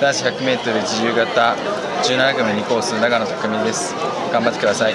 男子 100m 自由形17組2コース長野匠です。頑張ってください。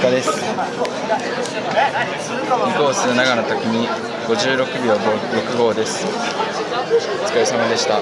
果です。2コース長野時に56秒65です。お疲れ様でした。